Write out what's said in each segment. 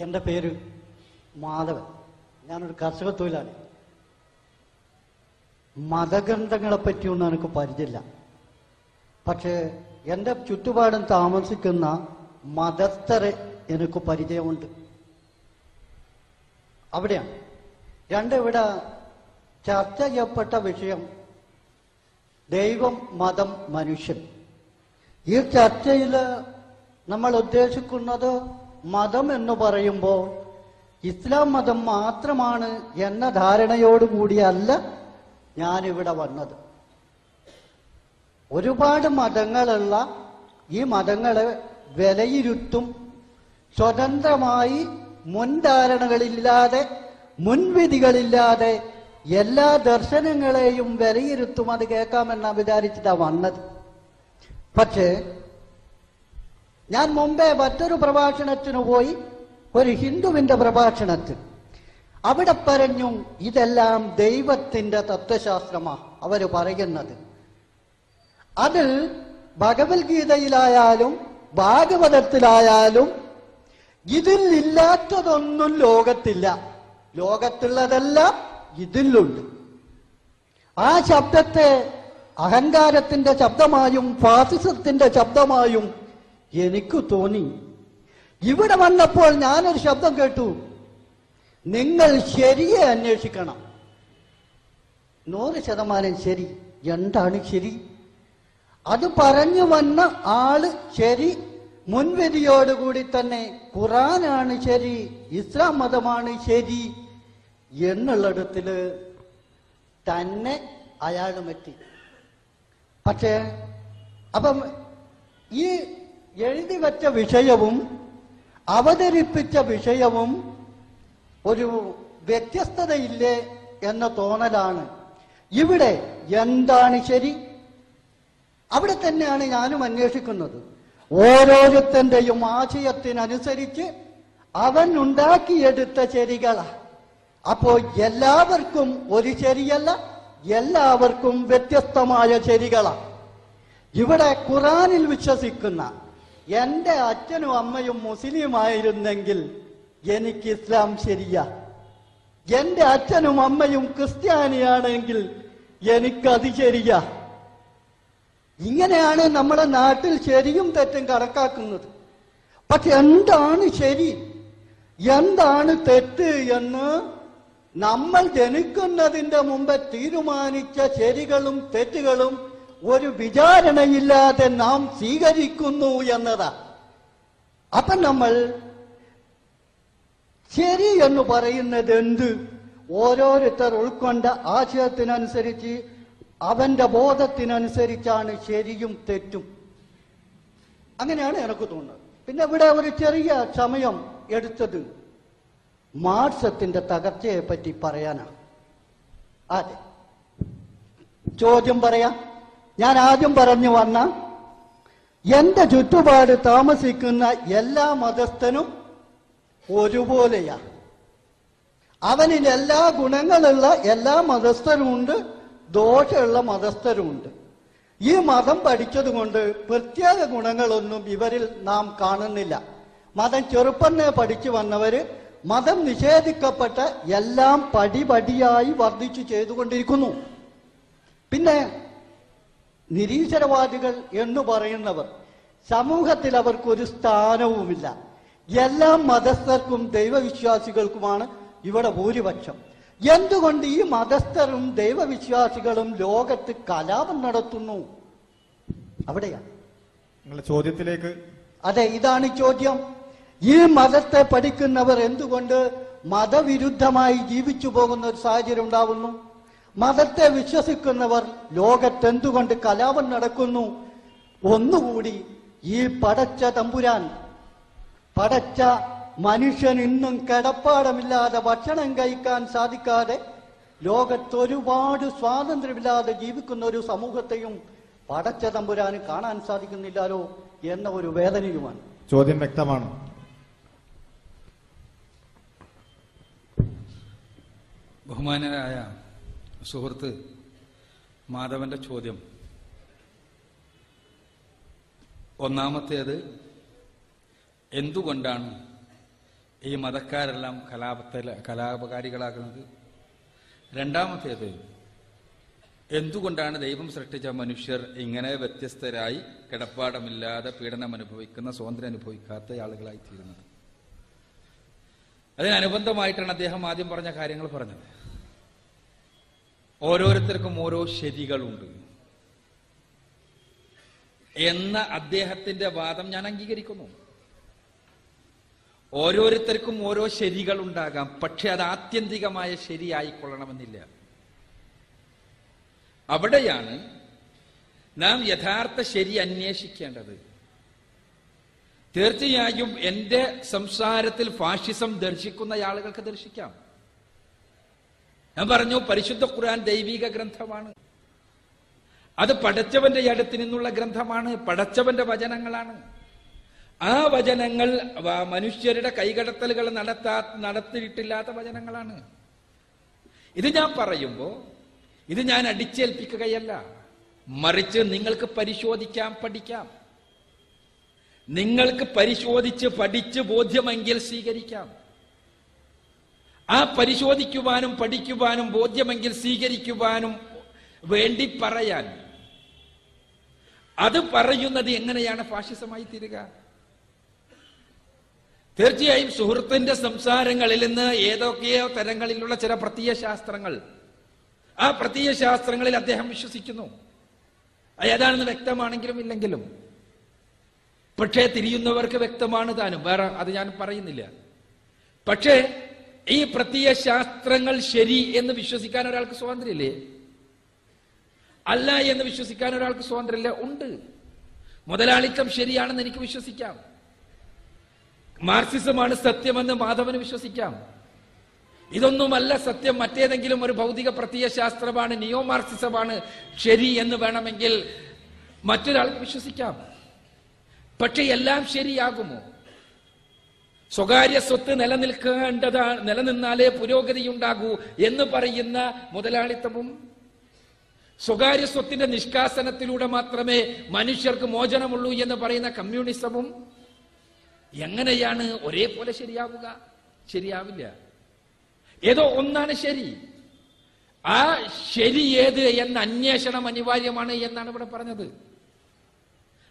എന്റെ പേര് മാധവൻ. ഞാനൊരു കർഷക തൊഴിലാളി. മതഗ്രന്ഥങ്ങളെ പറ്റിയൊന്നും എനിക്ക് പരിചയമില്ല. പക്ഷേ എന്റെ ചുറ്റുപാടും താമസിക്കുന്ന മതസ്ഥരെ എനിക്ക് പരിചയമുണ്ട്. അവിടെയാണ്. രണ്ട് ഇവിടെ ചർച്ച ചെയ്യപ്പെട്ട വിഷയം ദൈവം മതം മനുഷ്യൻ. ഈ ചർച്ചയിൽ നമ്മൾ ഉദ്ദേശിക്കുന്നത് മതം എന്ന് പറയുമ്പോൾ ഇസ്ലാം മതം മാത്രമാണ് എന്ന ധാരണയോടുകൂടിയല്ല ഞാനിവിടെ വന്നത്. ഒരുപാട് മതങ്ങളുള്ള ഈ മതങ്ങളെ വിലയിരുത്തും സ്വതന്ത്രമായി മുൻധാരണകളില്ലാതെ മുൻവിധികളില്ലാതെ എല്ലാ ദർശനങ്ങളെയും വിലയിരുത്തും അത് കേൾക്കാമെന്നാണ് വിചാരിച്ചിട്ടാണ് വന്നത്. പക്ഷേ ഞാൻ മുമ്പേ മറ്റൊരു പ്രഭാഷണത്തിന് പോയി ഒരു ഹിന്ദുവിന്റെ പ്രഭാഷണത്തിൽ. അവിടെ പറഞ്ഞു ഇതെല്ലാം ദൈവത്തിന്റെ തത്വശാസ്ത്രമാണ് അവർ പറയുന്നത്. അത് ഭഗവത്ഗീതയിലായാലും ഭാഗവതത്തിലായാലും ഇതിൽ ഇല്ലാത്തതൊന്നും ലോകത്തില്ല. ലോകത്തുള്ളതെല്ലാം ഇതിലുണ്ട്. ആ ശബ്ദത്തെ അഹങ്കാരത്തിന്റെ ശബ്ദമായും ഫാസിസത്തിന്റെ ശബ്ദമായും എനിക്ക് തോന്നി. ഇവിടെ വന്നപ്പോൾ ഞാനൊരു ശബ്ദം കേട്ടു. നിങ്ങൾ ശരിയെ അന്വേഷിക്കണം. നൂറ് ശതമാനം ശരി. എന്താണ് ശരി? അത് പറഞ്ഞു വന്ന ആൾ ശരി. മുൻവിധിയോടുകൂടി തന്നെ ഖുറാനാണ് ശരി. ഇസ്ലാം മതമാണ് ശരി എന്നുള്ളിടത്തിൽ തന്നെ അയാളും പക്ഷേ അപ്പം ഈ എഴുതി വച്ച വിഷയവും അവതരിപ്പിച്ച വിഷയവും ഒരു വ്യത്യസ്തതയില്ലേ എന്ന തോന്നലാണ്. ഇവിടെ എന്താണ് ശരി? അവിടെ തന്നെയാണ് ഞാനും അന്വേഷിക്കുന്നത്. ഓരോരുത്തന്റെയും ആശയത്തിനനുസരിച്ച് അവൻ ഉണ്ടാക്കിയെടുത്ത ശരികളാ അപ്പോൾ എല്ലാവർക്കും ഒരു ശരിയല്ല എല്ലാവർക്കും വ്യത്യസ്തമായ ശരികളാ ഇവിടെ ഖുറാനിൽ വിശ്വസിക്കുന്ന എന്റെ അച്ഛനും അമ്മയും മുസ്ലിമായിരുന്നെങ്കിൽ എനിക്ക് ഇസ്ലാം ശരിയാ. എന്റെ അച്ഛനും അമ്മയും ക്രിസ്ത്യാനിയാണെങ്കിൽ എനിക്കത് ശരിയാ. ഇങ്ങനെയാണ് നമ്മുടെ നാട്ടിൽ ശരിയും തെറ്റും കണക്കാക്കുന്നത്. പക്ഷെ എന്താണ് ശരി? എന്താണ് തെറ്റ് എന്ന് നമ്മൾ ജനിക്കുന്നതിന്റെ മുമ്പ് തീരുമാനിച്ച ശരികളും തെറ്റുകളും ഒരു വിചാരണയില്ലാതെ നാം സ്വീകരിക്കുന്നു എന്നതാ. അപ്പൊ നമ്മൾ ശരി എന്ന് പറയുന്നത് എന്ത്? ഓരോരുത്തർ ഉൾക്കൊണ്ട ആശയത്തിനനുസരിച്ച് അവന്റെ ബോധത്തിനനുസരിച്ചാണ് ശരിയും തെറ്റും. അങ്ങനെയാണ് എനിക്ക് തോന്നുന്നത്. പിന്നെ ഇവിടെ ഒരു ചെറിയ സമയം എടുത്തത്. മാർസത്തിന്റെ തകർച്ചയെ പറ്റി പറയാനാണ് അതെ. ചോദ്യം പറയാം. ഞാൻ ആദ്യം പറഞ്ഞു വന്ന എന്റെ ചുറ്റുപാട് താമസിക്കുന്ന എല്ലാ മതസ്ഥനും ഒരുപോലെയാ. അവനിൽ എല്ലാ ഗുണങ്ങളുള്ള എല്ലാ മതസ്ഥരുമുണ്ട് ദോഷമുള്ള മതസ്ഥരുമുണ്ട്. ഈ മതം പഠിച്ചത് കൊണ്ട് പ്രത്യേക ഗുണങ്ങളൊന്നും ഇവരിൽ നാം കാണുന്നില്ല. മതം ചെറുപ്പന്നെ പഠിച്ചു വന്നവര് മതം നിഷേധിക്കപ്പെട്ട എല്ലാം പടിപടിയായി വർദ്ധിച്ചു ചെയ്തുകൊണ്ടിരിക്കുന്നു. പിന്നെ നിരീശ്വരവാദികൾ എന്ന് പറയുന്നവർ സമൂഹത്തിൽ അവർക്കൊരു സ്ഥാനവുമില്ല. എല്ലാ മതസ്ഥർക്കും ദൈവവിശ്വാസികൾക്കുമാണ് ഇവിടെ ഭൂരിപക്ഷം. എന്തുകൊണ്ട് ഈ മതസ്ഥരും ദൈവവിശ്വാസികളും ലോകത്ത് കലാപം നടത്തുന്നു? അവിടെയാണ്. നിങ്ങളുടെ ചോദ്യത്തിലേക്ക്. അതെ ഇതാണ് ചോദ്യം. ഈ മതത്തെ പഠിക്കുന്നവർ എന്തുകൊണ്ട് മതവിരുദ്ധമായി ജീവിച്ചു പോകുന്ന ഒരു സാഹചര്യം ഉണ്ടാവുന്നു? മതത്തെ വിശ്വസിക്കുന്നവർ ലോകത്തെന്തുകൊണ്ട് കലാപം നടക്കുന്നു? ഒന്നുകൂടി ഈ പടച്ച തമ്പുരാൻ പടച്ച മനുഷ്യൻ ഇന്നും കിടപ്പാടമില്ലാതെ ഭക്ഷണം കഴിക്കാൻ സാധിക്കാതെ ലോകത്ത് ഒരുപാട് സ്വാതന്ത്ര്യമില്ലാതെ ജീവിക്കുന്ന ഒരു സമൂഹത്തെയും പടച്ച തമ്പുരാന് കാണാൻ സാധിക്കുന്നില്ലാലോ എന്ന ഒരു വേദനയുമാണ്. ചോദ്യം വ്യക്തമാണ്. ബഹുമാനരായ സുഹൃത്ത് മാധവന്റെ ചോദ്യം. ഒന്നാമത്തേത് എന്തുകൊണ്ടാണ് ഈ മതക്കാരെല്ലാം കലാപത്തെ കലാപകാരികളാകുന്നത്? രണ്ടാമത്തേത് എന്തുകൊണ്ടാണ് ദൈവം സൃഷ്ടിച്ച മനുഷ്യർ ഇങ്ങനെ വ്യത്യസ്തരായി കിടപ്പാടമില്ലാതെ പീഡനം അനുഭവിക്കുന്ന സ്വാതന്ത്ര്യം അനുഭവിക്കാത്ത ആളുകളായി തീരുന്നത് അതിനനുബന്ധമായിട്ടാണ് അദ്ദേഹം ആദ്യം പറഞ്ഞ കാര്യങ്ങൾ പറഞ്ഞത്. ഓരോരുത്തർക്കും ഓരോ ശരികളുണ്ട്. എന്ന അദ്ദേഹത്തിന്റെ വാദം ഞാൻ അംഗീകരിക്കുന്നു. ഓരോരുത്തർക്കും ഓരോ ശരികൾ ഉണ്ടാകാം പക്ഷെ അത് ആത്യന്തികമായ ശരിയായിക്കൊള്ളണമെന്നില്ല. അവിടെയാണ് നാം യഥാർത്ഥ ശരി അന്വേഷിക്കേണ്ടത്. തീർച്ചയായും എന്റെ സംസാരത്തിൽ ഫാഷിസം ദർശിക്കുന്ന ആളുകൾക്ക് ദർശിക്കാം. ഞാൻ പറഞ്ഞു പരിശുദ്ധ ഖുർആൻ ദൈവിക ഗ്രന്ഥമാണ്. അത് പടച്ചവന്റെ അടുത്ത് നിന്നുള്ള ഗ്രന്ഥമാണ് പടച്ചവന്റെ വചനങ്ങളാണ്. ആ വചനങ്ങൾ മനുഷ്യരുടെ കൈകടത്തലുകൾ നടത്താ നടത്തിയിട്ടില്ലാത്ത വചനങ്ങളാണ്. ഇത് ഞാൻ പറയുമ്പോ ഇത് ഞാൻ അടിച്ചേൽപ്പിക്കുകയല്ല. മറിച്ച് നിങ്ങൾക്ക് പരിശോധിക്കാം പഠിക്കാം. നിങ്ങൾക്ക് പരിശോധിച്ച് പഠിച്ച് ബോധ്യമെങ്കിൽ സ്വീകരിക്കാം. ആ പരിശോധിക്കുവാനും പഠിക്കുവാനും ബോധ്യമെങ്കിൽ സ്വീകരിക്കുവാനും വേണ്ടി പറയാൻ. അത് പറയുന്നത് എങ്ങനെയാണ് ഫാഷിസമായി തീരുക? തീർച്ചയായും സുഹൃത്തിന്റെ സംസാരങ്ങളിൽ നിന്ന് ഏതൊക്കെയോ തരങ്ങളിലുള്ള ചില പ്രത്യയ ശാസ്ത്രങ്ങൾ. ആ പ്രത്യയ ശാസ്ത്രങ്ങളിൽ അദ്ദേഹം വിശ്വസിക്കുന്നു. ഏതാണെന്ന് വ്യക്തമാണെങ്കിലും ഇല്ലെങ്കിലും. പക്ഷേ തിരിയുന്നവർക്ക് വ്യക്തമാണ് താനും. വേറെ അത് ഞാൻ പറയുന്നില്ല. പക്ഷേ ഈ പ്രത്യയ ശാസ്ത്രങ്ങൾ ശരി എന്ന് വിശ്വസിക്കാൻ ഒരാൾക്ക് സ്വാതന്ത്ര്യമില്ലേ? അല്ല എന്ന് വിശ്വസിക്കാൻ ഒരാൾക്ക് സ്വാതന്ത്ര്യമില്ല. ഉണ്ട്. മുതലാളിത്തം ശരിയാണെന്ന് എനിക്ക് വിശ്വസിക്കാം. മാർക്സിസമാണ് സത്യമെന്ന് മാധവന് വിശ്വസിക്കാം. ഇതൊന്നുമല്ല സത്യം. മറ്റേതെങ്കിലും ഒരു ഭൗതിക പ്രത്യയ ശാസ്ത്രമാണ് നിയോ മാർക്സിസമാണ് ശരി എന്ന് വേണമെങ്കിൽ മറ്റൊരാൾക്ക് വിശ്വസിക്കാം. പക്ഷെ എല്ലാം ശരിയാകുമോ? സ്വകാര്യ സ്വത്ത് നിലനിൽക്കേണ്ടതാ നിലനിന്നാലേ പുരോഗതി ഉണ്ടാകൂ എന്ന് പറയുന്ന മുതലാളിത്തവും സ്വകാര്യ സ്വത്തിന്റെ നിഷ്കാസനത്തിലൂടെ മാത്രമേ മനുഷ്യർക്ക് മോചനമുള്ളൂ എന്ന് പറയുന്ന കമ്മ്യൂണിസവും എങ്ങനെയാണ് ഒരേപോലെ ശരിയാവുക? ശരിയാവില്ല. ഏതോ ഒന്നാണ് ശരി. ആ ശരി ഏത് എന്ന അന്വേഷണം അനിവാര്യമാണ് എന്നാണ് ഇവിടെ പറഞ്ഞത്.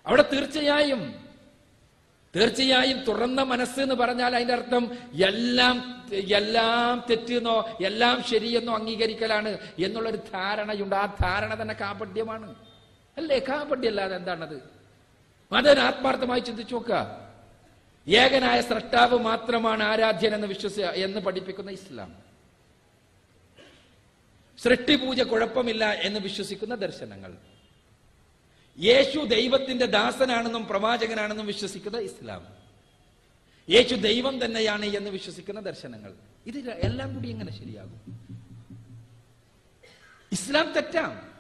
അവിടെ തീർച്ചയായും തീർച്ചയായും തുറന്ന മനസ്സ് എന്ന് പറഞ്ഞാൽ അതിന്റെ അർത്ഥം എല്ലാം എല്ലാം തെറ്റെന്നോ എല്ലാം ശരിയെന്നോ അംഗീകരിക്കലാണ് എന്നുള്ളൊരു ധാരണയുണ്ട്. ആ ധാരണ തന്നെ കാപട്യമാണ്. അല്ലേ? കാപട്യമല്ലാതെ എന്താണത്? അതിന് ആത്മാർത്ഥമായി ചിന്തിച്ചു നോക്കുക. ഏകനായ സ്രഷ്ടാവ് മാത്രമാണ് ആരാധ്യൻ എന്ന് വിശ്വസി എന്ന് പഠിപ്പിക്കുന്ന ഇസ്ലാം. സൃഷ്ടിപൂജ കുഴപ്പമില്ല എന്ന് വിശ്വസിക്കുന്ന ദർശനങ്ങൾ. യേശു ദൈവത്തിന്റെ ദാസനാണെന്നും പ്രവാചകനാണെന്നും വിശ്വസിക്കുന്ന ഇസ്ലാം. യേശു ദൈവം തന്നെയാണ് എന്ന് വിശ്വസിക്കുന്ന ദർശനങ്ങൾ. ഇത് എല്ലാം കൂടി എങ്ങനെ ശരിയാകും? ഇസ്ലാം തെറ്റാം.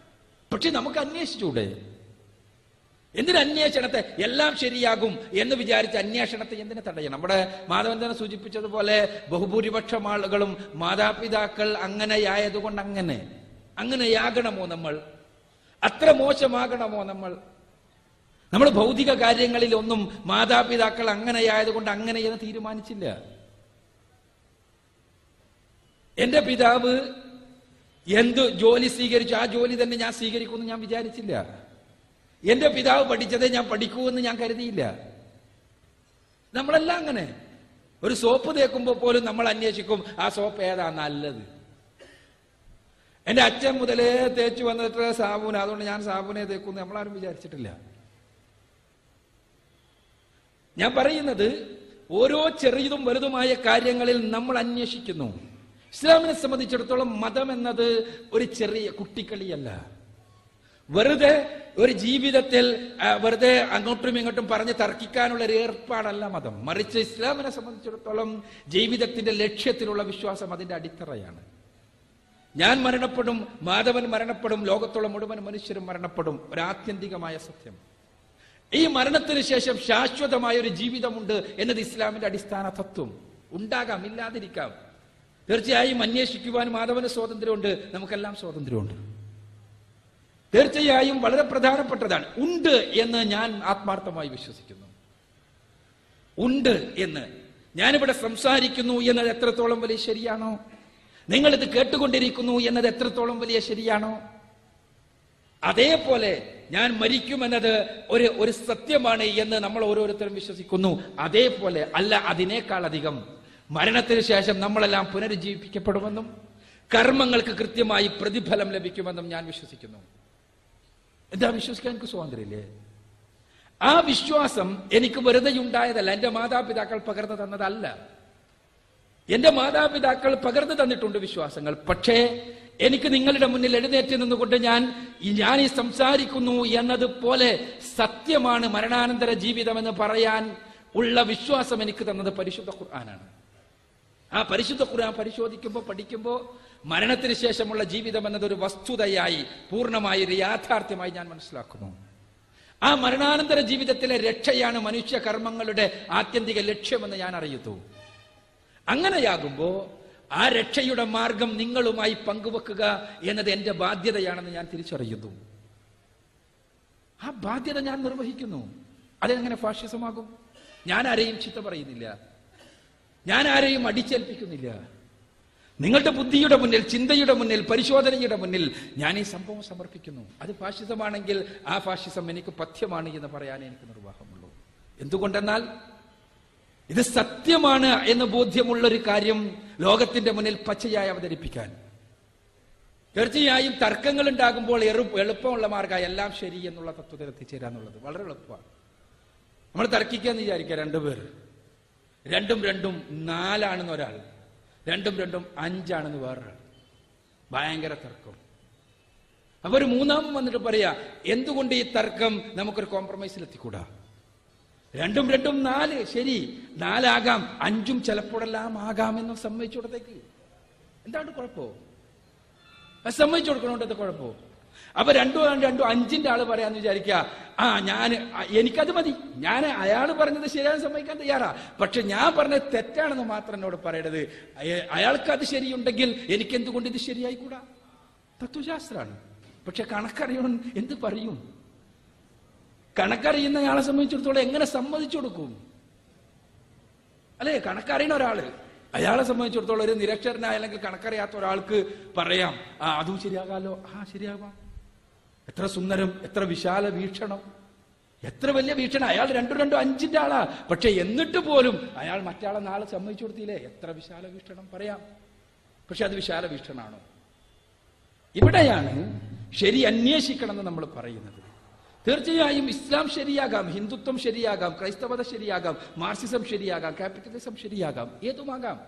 പക്ഷെ നമുക്ക് അന്വേഷിച്ചൂടെ എന്തിന് അന്വേഷണത്തെ എല്ലാം ശരിയാകും എന്ന് വിചാരിച്ച് അന്വേഷണത്തെ എന്തിനെ തടയണം? നമ്മുടെ മാധവൻ തന്നെ സൂചിപ്പിച്ചതുപോലെ ബഹുഭൂരിപക്ഷം ആളുകളും മാതാപിതാക്കൾ അങ്ങനെയായതുകൊണ്ട് അങ്ങനെ. അങ്ങനെയാകണമോ നമ്മൾ? അത്ര മോശമാകണമോ നമ്മൾ? നമ്മൾ ഭൗതിക കാര്യങ്ങളിൽ ഒന്നും മാതാപിതാക്കൾ അങ്ങനെയായതുകൊണ്ട് അങ്ങനെ എന്ന് തീരുമാനിച്ചില്ല. എന്റെ പിതാവ് എന്ത് ജോലി സ്വീകരിച്ചു? ആ ജോലി തന്നെ ഞാൻ സ്വീകരിക്കുമെന്ന് ഞാൻ വിചാരിച്ചില്ല. എന്റെ പിതാവ് പഠിച്ചതേ ഞാൻ പഠിക്കൂ എന്ന് ഞാൻ കരുതിയില്ല. നമ്മളെല്ലാം അങ്ങനെ. ഒരു സോപ്പ് തേക്കുമ്പോൾ പോലും നമ്മൾ അന്വേഷിക്കും ആ സോപ്പ് ഏതാ നല്ലത്? എന്റെ അച്ഛൻ മുതലേ തേച്ചു വന്നിട്ട് സാബുന? അതുകൊണ്ട് ഞാൻ സാബുനെ തേക്കുന്നു. നമ്മളാരും വിചാരിച്ചിട്ടില്ല. ഞാൻ പറയുന്നത് ഓരോ ചെറിയതും വലുതുമായ കാര്യങ്ങളിൽ നമ്മൾ അന്വേഷിക്കുന്നു. ഇസ്ലാമിനെ സംബന്ധിച്ചിടത്തോളം മതം എന്നത് ഒരു ചെറിയ കുട്ടിക്കളിയല്ല. വെറുതെ ഒരു ജീവിതത്തിൽ വെറുതെ അങ്ങോട്ടും ഇങ്ങോട്ടും പറഞ്ഞ് തർക്കിക്കാനുള്ള ഒരു ഏർപ്പാടല്ല മതം. മറിച്ച് ഇസ്ലാമിനെ സംബന്ധിച്ചിടത്തോളം ജീവിതത്തിന്റെ ലക്ഷ്യത്തിലുള്ള വിശ്വാസം അതിന്റെ അടിത്തറയാണ്. ഞാൻ മരണപ്പെടും മാധവൻ മരണപ്പെടും ലോകത്തുള്ള മുഴുവൻ മനുഷ്യരും മരണപ്പെടും. ഒരു ആത്യന്തികമായ സത്യം. ഈ മരണത്തിന് ശേഷം ശാശ്വതമായ ഒരു ജീവിതമുണ്ട് എന്നത് ഇസ്ലാമിന്റെ അടിസ്ഥാന തത്വം. ഉണ്ടാകാം ഇല്ലാതിരിക്കാം. തീർച്ചയായും അന്വേഷിക്കുവാൻ മാധവന് സ്വാതന്ത്ര്യമുണ്ട് നമുക്കെല്ലാം സ്വാതന്ത്ര്യമുണ്ട്. തീർച്ചയായും വളരെ പ്രധാനപ്പെട്ടതാണ്. ഉണ്ട് എന്ന് ഞാൻ ആത്മാർത്ഥമായി വിശ്വസിക്കുന്നു. ഉണ്ട് എന്ന്. ഞാനിവിടെ സംസാരിക്കുന്നു എന്നത് എത്രത്തോളം വലിയ ശരിയാണോ? നിങ്ങളിത് കേട്ടുകൊണ്ടിരിക്കുന്നു എന്നത് എത്രത്തോളം വലിയ ശരിയാണോ? അതേപോലെ ഞാൻ മരിക്കുമെന്നത് ഒരു ഒരു സത്യമാണ് എന്ന് നമ്മൾ ഓരോരുത്തരും വിശ്വസിക്കുന്നു. അതേപോലെ അല്ല അതിനേക്കാൾ അധികം. മരണത്തിന് ശേഷം നമ്മളെല്ലാം പുനരുജ്ജീവിപ്പിക്കപ്പെടുമെന്നും കർമ്മങ്ങൾക്ക് കൃത്യമായി പ്രതിഫലം ലഭിക്കുമെന്നും ഞാൻ വിശ്വസിക്കുന്നു. എന്താ വിശ്വസിക്കാൻ എനിക്ക് സ്വാതന്ത്ര്യമില്ലേ? ആ വിശ്വാസം എനിക്ക് വെറുതെ ഉണ്ടായതല്ല എന്റെ മാതാപിതാക്കൾ പകർന്നു തന്നതല്ല. എന്റെ മാതാപിതാക്കൾ പകർന്നു തന്നിട്ടുണ്ട് വിശ്വാസങ്ങൾ. പക്ഷേ എനിക്ക് നിങ്ങളുടെ മുന്നിൽ എഴുന്നേറ്റ് നിന്നുകൊണ്ട് ഞാൻ ഞാൻ ഈ സംസാരിക്കുന്നു എന്നതുപോലെ സത്യമാണ് മരണാനന്തര ജീവിതം എന്ന് പറയാൻ ഉള്ള വിശ്വാസം എനിക്ക് തന്നത് പരിശുദ്ധ ഖുർആനാണ്. ആ പരിശുദ്ധ ഖുർആൻ പരിശോധിക്കുമ്പോൾ പഠിക്കുമ്പോൾ മരണത്തിന് ശേഷമുള്ള ജീവിതം എന്നതൊരു വസ്തുതയായി പൂർണമായി ഒരു യാഥാർത്ഥ്യമായി ഞാൻ മനസ്സിലാക്കുന്നു. ആ മരണാനന്തര ജീവിതത്തിലെ രക്ഷയാണ് മനുഷ്യ കർമ്മങ്ങളുടെ ആത്യന്തിക ലക്ഷ്യമെന്ന് ഞാൻ അറിയുന്നു. അങ്ങനെയാകുമ്പോ ആ രക്ഷയുടെ മാർഗം നിങ്ങളുമായി പങ്കുവെക്കുക എന്നത് എന്റെ ബാധ്യതയാണെന്ന് ഞാൻ തിരിച്ചറിയുന്നു. ആ ബാധ്യത ഞാൻ നിർവഹിക്കുന്നു. അതെങ്ങനെ ഫാഷിസമാകും? ഞാൻ ആരെയും ചിത്ത പറയുന്നില്ല. ഞാൻ ആരെയും അടിച്ചേൽപ്പിക്കുന്നില്ല. നിങ്ങളുടെ ബുദ്ധിയുടെ മുന്നിൽ ചിന്തയുടെ മുന്നിൽ പരിശോധനയുടെ മുന്നിൽ ഞാൻ ഈ സംഭവം സമർപ്പിക്കുന്നു. അത് ഫാഷിസമാണെങ്കിൽ ആ ഫാഷിസം എനിക്ക് പഥ്യമാണ് എന്ന് പറയാൻ എനിക്ക് നിർവാഹമുള്ളൂ. എന്തുകൊണ്ടെന്നാൽ ഇത് സത്യമാണ് എന്ന് ബോധ്യമുള്ള ഒരു കാര്യം ലോകത്തിന്റെ മുന്നിൽ പച്ചയായി അവതരിപ്പിക്കാൻ. തീർച്ചയായും തർക്കങ്ങൾ ഉണ്ടാകുമ്പോൾ എളുപ്പമുള്ള മാർഗ എല്ലാം ശരി എന്നുള്ള തത്വത്തിൽ എത്തിച്ചേരാന്നുള്ളത് വളരെ എളുപ്പമാണ്. നമ്മൾ തർക്കിക്കാന്ന് വിചാരിക്കുക രണ്ടുപേർ രണ്ടും രണ്ടും നാലാണെന്ന് ഒരാൾ. രണ്ടും രണ്ടും അഞ്ചാണെന്ന് വേറൊരാൾ. ഭയങ്കര തർക്കം. അപ്പൊ ഒരു വന്നിട്ട് പറയാ എന്തുകൊണ്ട് ഈ തർക്കം നമുക്കൊരു കോംപ്രമൈസിൽ എത്തിക്കൂടാ? രണ്ടും രണ്ടും നാല്. ശരി. നാലാകാം. അഞ്ചും ചിലപ്പോഴെല്ലാം ആകാമെന്നും സമ്മതിച്ചു കൊടുത്തേക്ക്. എന്താണ് കുഴപ്പോ? അത് സമ്മതിച്ചു എന്താ കുഴപ്പോ? അപ്പൊ രണ്ടും രണ്ടും അഞ്ചിന്റെ ആൾ പറയാന്ന് വിചാരിക്കുക ആ ഞാൻ എനിക്കത് മതി. ഞാൻ അയാൾ പറഞ്ഞത് ശരിയാണെന്ന് സമ്മതിക്കാൻ തയ്യാറാ. പക്ഷെ ഞാൻ പറഞ്ഞത് തെറ്റാണെന്ന് മാത്രം എന്നോട് പറയണത് അയാൾക്ക് അത് ശരിയുണ്ടെങ്കിൽ എനിക്ക് എന്തുകൊണ്ട് ഇത് ശരിയായിക്കൂടാ? തത്വശാസ്ത്രമാണ് പക്ഷെ കണക്കറിയണം എന്ത് പറയും? കണക്കറിയുന്നയാളെ സംബന്ധിച്ചിടത്തോളം എങ്ങനെ സമ്മതിച്ചു കൊടുക്കും? അല്ലേ കണക്കറിയുന്ന ഒരാൾ അയാളെ സംബന്ധിച്ചിടത്തോളം ഒരു നിരക്ഷരനായ അല്ലെങ്കിൽ കണക്കറിയാത്ത ഒരാൾക്ക് പറയാം ആ അതും ശരിയാകാലോ? ആ ശരിയാവാം. എത്ര സുന്ദരം എത്ര വിശാല വീക്ഷണം. എത്ര വലിയ വീക്ഷണം. അയാൾ രണ്ടു രണ്ടു അഞ്ചിന്റെ ആളാ. പക്ഷെ എന്നിട്ട് പോലും അയാൾ മറ്റാളെ നാളെ സമ്മതിച്ചു കൊടുത്തില്ലേ? എത്ര വിശാല വീക്ഷണം പറയാം. പക്ഷെ അത് വിശാല വീക്ഷണമാണോ? ഇവിടെയാണ് ശരി അന്വേഷിക്കണം എന്ന് നമ്മൾ പറയുന്നത്. തീർച്ചയായും ഇസ്ലാം ശരിയാകാം ഹിന്ദുത്വം ശരിയാകാം ക്രൈസ്തവത ശരിയാകാം മാർസിസം ശരിയാകാം ക്യാപിറ്റലിസം ശരിയാകാം ഏതുമാകാം.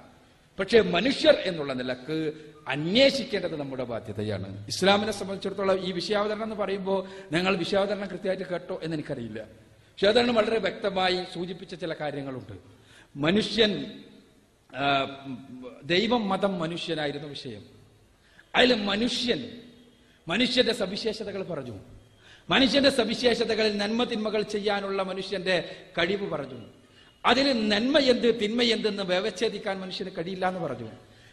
പക്ഷേ മനുഷ്യർ എന്നുള്ള നിലയ്ക്ക് അന്വേഷിക്കേണ്ടത് നമ്മുടെ ബാധ്യതയാണ്. ഇസ്ലാമിനെ സംബന്ധിച്ചിടത്തോളം ഈ വിഷയാവതരണം എന്ന് പറയുമ്പോൾ ഞങ്ങൾ വിഷയാവതരണം കൃത്യമായിട്ട് കേട്ടോ എന്ന് എനിക്കറിയില്ല. വിഷയാവതരണം വളരെ വ്യക്തമായി സൂചിപ്പിച്ച ചില കാര്യങ്ങളുണ്ട്. മനുഷ്യൻ ദൈവം മതം മനുഷ്യനായിരുന്നു വിഷയം. അതിൽ മനുഷ്യൻ മനുഷ്യന്റെ സവിശേഷതകൾ പറഞ്ഞു. മനുഷ്യന്റെ സവിശേഷതകളിൽ നന്മ തിന്മകൾ ചെയ്യാനുള്ള മനുഷ്യന്റെ കഴിവ് പറഞ്ഞു. അതിൽ നന്മ എന്ത് തിന്മ എന്തെന്ന് വ്യവച്ഛേദിക്കാൻ മനുഷ്യന് കഴിയില്ല എന്ന് പറഞ്ഞു.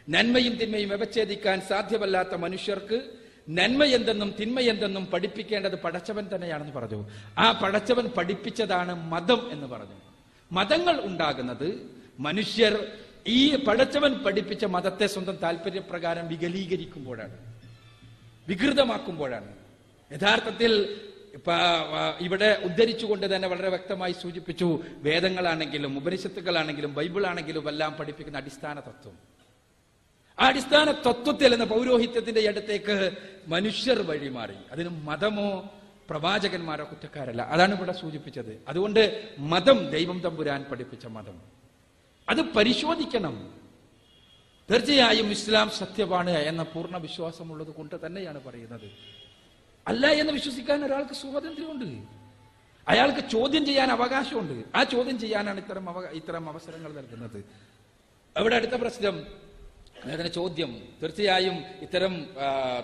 നന്മയും തിന്മയും വ്യവച്ഛേദിക്കാൻ സാധ്യമല്ലാത്ത മനുഷ്യർക്ക് നന്മ എന്തെന്നും തിന്മ എന്തെന്നും പഠിപ്പിക്കേണ്ടത് പടച്ചവൻ തന്നെയാണെന്ന് പറഞ്ഞു. ആ പടച്ചവൻ പഠിപ്പിച്ചതാണ് മതം എന്ന് പറഞ്ഞു. മതങ്ങൾ ഉണ്ടാകുന്നത് മനുഷ്യർ ഈ പടച്ചവൻ പഠിപ്പിച്ച മതത്തെ സ്വന്തം താല്പര്യപ്രകാരം വികലീകരിക്കുമ്പോഴാണ്. വികൃതമാക്കുമ്പോഴാണ്. യഥാർത്ഥത്തിൽ ഇവിടെ ഉദ്ധരിച്ചുകൊണ്ട് തന്നെ വളരെ വ്യക്തമായി സൂചിപ്പിച്ചു വേദങ്ങളാണെങ്കിലും ഉപനിഷത്തുക്കളാണെങ്കിലും ബൈബിളാണെങ്കിലും എല്ലാം പഠിപ്പിക്കുന്ന അടിസ്ഥാന തത്വം. ആ അടിസ്ഥാന തത്വത്തിൽ എന്ന പൗരോഹിത്യത്തിന്റെ അടുത്തേക്ക് മനുഷ്യർ വഴിമാറി അതിന് മതമോ പ്രവാചകന്മാരോ കുറ്റക്കാരല്ല. അതാണ് ഇവിടെ സൂചിപ്പിച്ചത്. അതുകൊണ്ട് മതം ദൈവം തമ്പുരാൻ പഠിപ്പിച്ച മതം. അത് പരിശോധിക്കണം. തീർച്ചയായും ഇസ്ലാം സത്യമാണ് എന്ന പൂർണ വിശ്വാസമുള്ളത് കൊണ്ട് തന്നെയാണ് പറയുന്നത്. അല്ല എന്ന് വിശ്വസിക്കാൻ ഒരാൾക്ക് സ്വാതന്ത്ര്യമുണ്ട്. അയാൾക്ക് ചോദ്യം ചെയ്യാൻ അവകാശമുണ്ട്. ആ ചോദ്യം ചെയ്യാനാണ് ഇത്തരം അവ- ഇത്തരം അവസരങ്ങൾ നൽകുന്നത്. അവിടെ അടുത്ത പ്രശ്നം. അതിന് ചോദ്യം. തീർച്ചയായും ഇത്തരം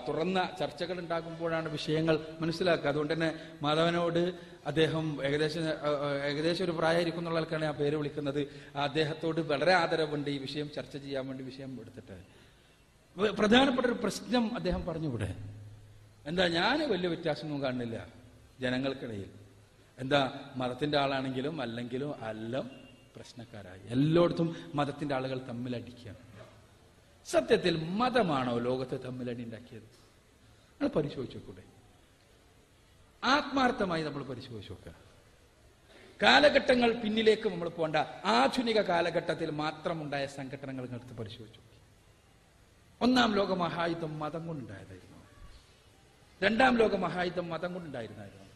തുറന്ന ചർച്ചകൾ ഉണ്ടാകുമ്പോഴാണ് വിഷയങ്ങൾ മനസ്സിലാക്കുക. അതുകൊണ്ട് തന്നെ മാധവനോട് അദ്ദേഹം ഏകദേശം ആ, ആ, ഏകദേശം ഒരു പ്രായമായിരിക്കും എന്നുള്ള ആൾക്കാണ് ഞാൻ പേര് വിളിക്കുന്നത്. അദ്ദേഹത്തോട് വളരെ ആദരവുണ്ട് ഈ വിഷയം ചർച്ച ചെയ്യാൻ വേണ്ടി വിഷയം എടുത്തിട്ട്. പ്രധാനപ്പെട്ട ഒരു പ്രശ്നം അദ്ദേഹം പറഞ്ഞു ഇവിടെ എന്താ ഞാൻ വലിയ വ്യത്യാസമൊന്നും കാണുന്നില്ല ജനങ്ങൾക്കിടയിൽ. എന്താ മതത്തിന്റെ ആളാണെങ്കിലും അല്ലെങ്കിലും എല്ലാം പ്രശ്നക്കാരായി. എല്ലായിടത്തും മതത്തിന്റെ ആളുകൾ തമ്മിൽ അടിക്കുകയാണ്. സത്യത്തിൽ മതമാണോ ലോകത്തെ തമ്മിലടി ഉണ്ടാക്കിയത്? നമ്മൾ പരിശോധിച്ചു നോക്കൂടെ ആത്മാർത്ഥമായി നമ്മൾ പരിശോധിച്ച് നോക്കുക. കാലഘട്ടങ്ങൾ പിന്നിലേക്ക് നമ്മൾ പോകേണ്ട. ആധുനിക കാലഘട്ടത്തിൽ മാത്രമുണ്ടായ സംഘടനകൾ എടുത്ത് പരിശോധിച്ചു ഒന്നാം ലോക മഹായുദ്ധം മതം കൊണ്ടുണ്ടായതായിരുന്നു. രണ്ടാം ലോക മഹായുദ്ധം മതം കൊണ്ടുണ്ടായിരുന്നായിരുന്നു.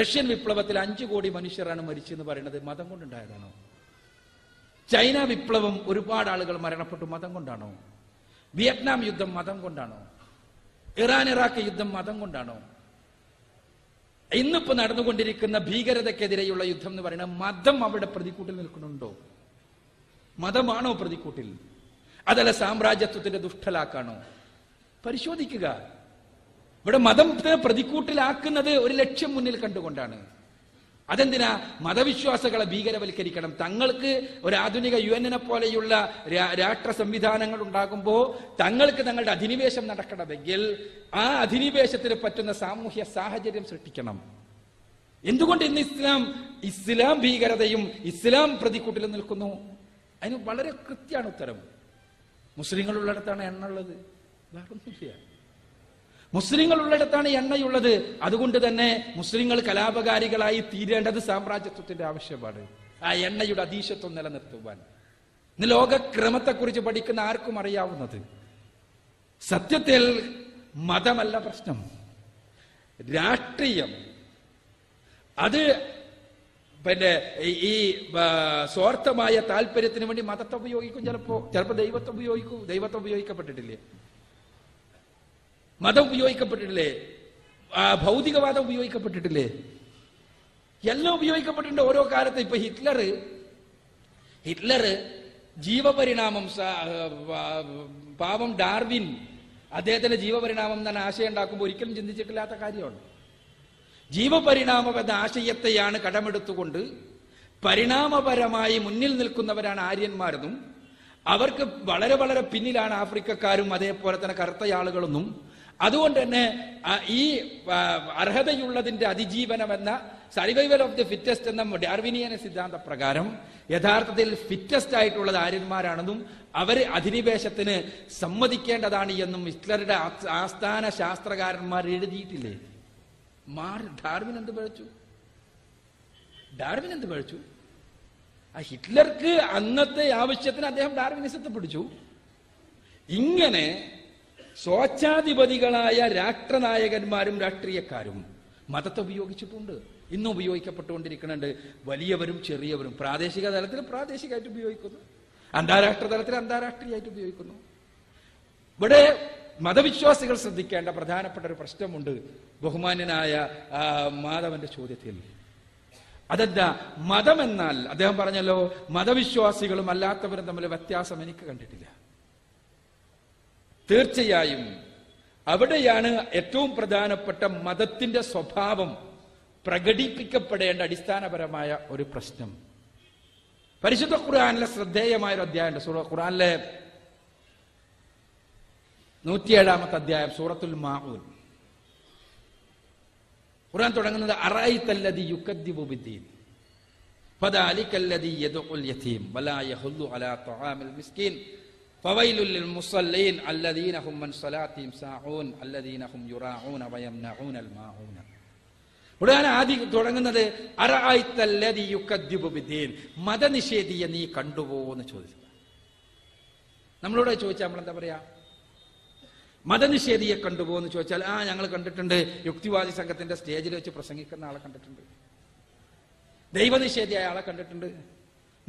റഷ്യൻ വിപ്ലവത്തിൽ അഞ്ചു കോടി മനുഷ്യരാണ് മരിച്ചെന്ന് പറയുന്നത് മതം കൊണ്ടുണ്ടായതാണോ? ചൈന വിപ്ലവം ഒരുപാട് ആളുകൾ മരണപ്പെട്ടു മതം കൊണ്ടാണോ? വിയറ്റ്നാം യുദ്ധം മതം കൊണ്ടാണോ? ഇറാൻ ഇറാഖ് യുദ്ധം മതം കൊണ്ടാണോ? ഇന്നിപ്പോ നടന്നുകൊണ്ടിരിക്കുന്ന ഭീകരതയ്ക്കെതിരെയുള്ള യുദ്ധം എന്ന് പറയുന്നത് മതം അവിടെ പ്രതിക്കൂട്ടിൽ നിൽക്കുന്നുണ്ടോ? മതമാണോ പ്രതിക്കൂട്ടിൽ? അതല്ല സാമ്രാജ്യത്വത്തിന്റെ ദുഷ്ടലാക്കാണോ? പരിശോധിക്കുക. ഇവിടെ മതത്തെ പ്രതിക്കൂട്ടിലാക്കുന്നത് ഒരു ലക്ഷ്യം മുന്നിൽ കണ്ടുകൊണ്ടാണ്. അതെന്തിനാ? മതവിശ്വാസങ്ങളെ ഭീകരവൽക്കരിക്കണം. തങ്ങൾക്ക് ഒരു ആധുനിക യു എന്നിനെ പോലെയുള്ള രാഷ്ട്ര സംവിധാനങ്ങൾ ഉണ്ടാകുമ്പോൾ തങ്ങൾക്ക് തങ്ങളുടെ അധിനിവേശം നടക്കണമെങ്കിൽ ആ അധിനിവേശത്തിന് പറ്റുന്ന സാമൂഹ്യ സാഹചര്യം സൃഷ്ടിക്കണം. എന്തുകൊണ്ട് ഇന്ന് ഇസ്ലാം ഇസ്ലാം ഭീകരതയും ഇസ്ലാം പ്രതിക്കൂട്ടിൽ നിൽക്കുന്നു? അതിന് വളരെ കൃത്യമാണ് ഉത്തരം. മുസ്ലിങ്ങളുള്ളിടത്താണ് എണ്ണ ഉള്ളത്. വേറൊന്നുമില്ല. മുസ്ലിങ്ങൾ ഉള്ളിടത്താണ് എണ്ണയുള്ളത്. അതുകൊണ്ട് തന്നെ മുസ്ലിങ്ങൾ കലാപകാരികളായി തീരേണ്ടത് സാമ്രാജ്യത്വത്തിന്റെ ആവശ്യമാണ്. ആ എണ്ണയുടെ അതീശത്വം നിലനിർത്തുവാൻ. ഇന്ന് ലോകക്രമത്തെക്കുറിച്ച് പഠിക്കുന്ന ആർക്കും അറിയാവുന്നത്. സത്യത്തിൽ മതമല്ല പ്രശ്നം. രാഷ്ട്രീയം. അത് പിന്നെ ഈ- സ്വാർത്ഥമായ താല്പര്യത്തിന് വേണ്ടി മതത്തെ ഉപയോഗിക്കും ചിലപ്പോ. ചിലപ്പോ ദൈവത്തെ ഉപയോഗിക്കും. ദൈവത്തെ ഉപയോഗിക്കപ്പെട്ടിട്ടില്ലേ? മതം ഉപയോഗിക്കപ്പെട്ടിട്ടില്ലേ? ഭൗതികവാദം ഉപയോഗിക്കപ്പെട്ടിട്ടില്ലേ? എല്ലാം ഉപയോഗിക്കപ്പെട്ടിട്ടുണ്ട് ഓരോ കാലത്ത്. ഇപ്പൊ ഹിറ്റ്ലർ ഹിറ്റ്ലർ ജീവപരിണാമം പാവം ഡാർവിൻ അദ്ദേഹത്തിന്റെ ജീവപരിണാമം എന്ന ആശയം ഉണ്ടാക്കുമ്പോൾ ഒരിക്കലും ചിന്തിച്ചിട്ടില്ലാത്ത കാര്യമാണ്. ജീവപരിണാമം എന്ന ആശയത്തെയാണ് കടമെടുത്തുകൊണ്ട് പരിണാമപരമായി മുന്നിൽ നിൽക്കുന്നവരാണ് ആര്യന്മാരെന്നും അവർക്ക് വളരെ വളരെ പിന്നിലാണ് ആഫ്രിക്കക്കാരും അതേപോലെ തന്നെ കറുത്ത ആളുകളെന്നും അതുകൊണ്ട് തന്നെ ഈ അർഹതയുള്ളതിന്റെ അതിജീവനം എന്ന സർവൈവൽ ഓഫ് ദി ഫിറ്റസ്റ്റ് എന്ന ഡാർവിനിയന സിദ്ധാന്ത പ്രകാരം യഥാർത്ഥത്തിൽ ഫിറ്റസ്റ്റ് ആയിട്ടുള്ളത് ആര്യന്മാരാണെന്നും അവർ അധിനിവേശത്തിന് സമ്മതിക്കേണ്ടതാണ് എന്നും ഹിറ്റ്ലറുടെ ആസ്ഥാന ശാസ്ത്രകാരന്മാർ എഴുതിയിട്ടില്ലേ? മാറി ഡാർവിൻ എന്ത് പഴച്ചു ഡാർവിൻ എന്ത് പഴച്ചു ആ ഹിറ്റ്ലർക്ക് അന്നത്തെ ആവശ്യത്തിന് അദ്ദേഹം ഡാർവിനിസത്തെ പിടിച്ചു. ഇങ്ങനെ സ്വേച്ഛാധിപതികളായ രാഷ്ട്രനായകന്മാരും രാഷ്ട്രീയക്കാരും മതത്തെ ഉപയോഗിച്ചിട്ടുണ്ട്. ഇന്നും ഉപയോഗിക്കപ്പെട്ടുകൊണ്ടിരിക്കുന്നുണ്ട്. വലിയവരും ചെറിയവരും പ്രാദേശിക തലത്തിൽ പ്രാദേശികമായിട്ട് ഉപയോഗിക്കുന്നു. അന്താരാഷ്ട്ര തലത്തിൽ അന്താരാഷ്ട്രീയമായിട്ട് ഉപയോഗിക്കുന്നു. ഇവിടെ മതവിശ്വാസികൾ ശ്രദ്ധിക്കേണ്ട പ്രധാനപ്പെട്ട ഒരു പ്രശ്നമുണ്ട്. ബഹുമാന്യനായ മാധവന്റെ ചോദ്യത്തിൽ. അതെന്താ? മതം എന്നാൽ അദ്ദേഹം പറഞ്ഞല്ലോ മതവിശ്വാസികളും അല്ലാത്തവരും തമ്മിൽ വ്യത്യാസം എനിക്ക് കണ്ടിട്ടില്ല. തീർച്ചയായും അവിടെയാണ് ഏറ്റവും പ്രധാനപ്പെട്ട മതത്തിന്റെ സ്വഭാവം പ്രകടിപ്പിക്കപ്പെടേണ്ട അടിസ്ഥാനപരമായ ഒരു പ്രശ്നം പരിശുദ്ധ ഖുർആനിലെ ശ്രദ്ധേയമായ ഒരു അധ്യായമുണ്ട് സൂറ ഖുർആനിലെ നൂറ്റിയേഴാമത്തെ അധ്യായം സൂറത്തുൽ മാഊൻ ഖുർആൻ തുടങ്ങുന്നത് അറായിത്തല്ലതി യുക്കദ്ദിബു ബിദ്ദീൻ فذلك الذي يدعو اليتيم ولا يحض على طعام المسكين ഫവൈലുല്ലിൽ മുസല്ലീൻ തുടങ്ങുന്നത്. മതനിഷേധിയെ നീ കണ്ടുപോകുമെന്ന് ചോദിച്ചു. നമ്മളോട് ചോദിച്ചാൽ നമ്മളെന്താ പറയാ? മതനിഷേധിയെ കണ്ടുപോകുമെന്ന് ചോദിച്ചാൽ ആ ഞങ്ങൾ കണ്ടിട്ടുണ്ട്. യുക്തിവാദി സംഘത്തിന്റെ സ്റ്റേജിൽ വെച്ച് പ്രസംഗിക്കുന്ന ആളെ കണ്ടിട്ടുണ്ട്. ദൈവനിഷേധിയായ ആളെ കണ്ടിട്ടുണ്ട്.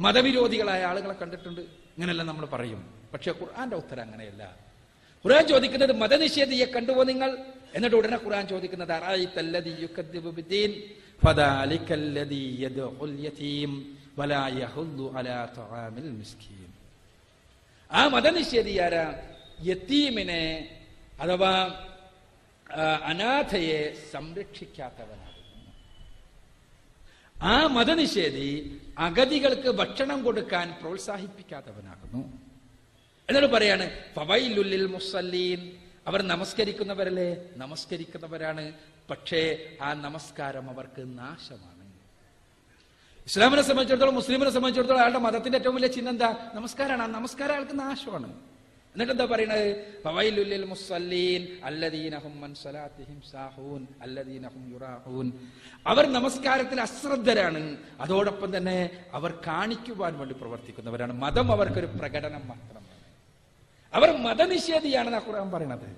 മതവിരോധികളായ ആളുകളെ കണ്ടിട്ടുണ്ട്. ഇങ്ങനെല്ലാം നമ്മൾ പറയും. പക്ഷെ ഖുർആന്റെ ഉത്തരം അങ്ങനെയല്ല. ഖുർആൻ ചോദിക്കുന്നത് മതനിഷേധിയെ കണ്ടുപോ നിങ്ങൾ? എന്നിട്ട് ഉടനെ ഖുർആൻ ചോദിക്കുന്നത് ആ മതനിഷേധിയാര യത്തീമിനെ അഥവാ അനാഥയെ സംരക്ഷിക്കാത്തവനാണ് ആ മതനിഷേധി അഗതികൾക്ക് ഭക്ഷണം കൊടുക്കാൻ പ്രോത്സാഹിപ്പിക്കാത്തവനാകുന്നു. എന്നിട്ട് പറയാണ് ഫവൈലുല്ലിൽ മുസല്ലീൻ അവർ നമസ്കരിക്കുന്നവരല്ലേ? നമസ്കരിക്കുന്നവരാണ്. പക്ഷേ ആ നമസ്കാരം അവർക്ക് നാശമാണ്. ഇസ്ലാമിനെ സംബന്ധിച്ചിടത്തോളം മുസ്ലിമിനെ സംബന്ധിച്ചിടത്തോളം അയാളുടെ മതത്തിന്റെ ഏറ്റവും വലിയ ചിഹ്നം എന്താ? നമസ്കാരമാണ് ആ നമസ്കാരം അയാൾക്ക് നാശമാണ്. എന്നിട്ട് എന്താ പറയണത്? ഫവൈലുല്ലിൽ മുസ്വല്ലീൻ അല്ലദീനഹും സലാത്തിഹിം സാഹൂൻ അല്ലദീനഹും യുറാഹൂൻ അവർ നമസ്കാരത്തിൽ അശ്രദ്ധരാണ്. അതോടൊപ്പം തന്നെ അവർ കാണിക്കുവാൻ വേണ്ടി പ്രവർത്തിക്കുന്നവരാണ്. മതം അവർക്കൊരു പ്രകടനം മാത്രമാണ്. അവർ മതനിഷേധിയാണെന്ന് ഖുർആൻ പറയണത്.